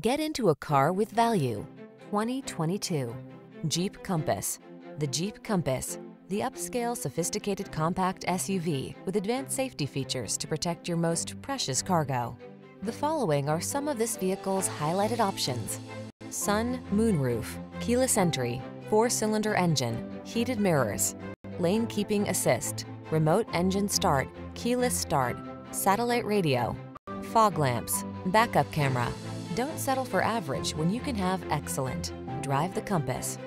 Get into a car with value. 2022 Jeep Compass. The Jeep Compass, the upscale sophisticated compact SUV with advanced safety features to protect your most precious cargo. The following are some of this vehicle's highlighted options. Sun moonroof, keyless entry, four-cylinder engine, heated mirrors, lane keeping assist, remote engine start, keyless start, satellite radio, fog lamps, backup camera. Don't settle for average when you can have excellent. Drive the Compass.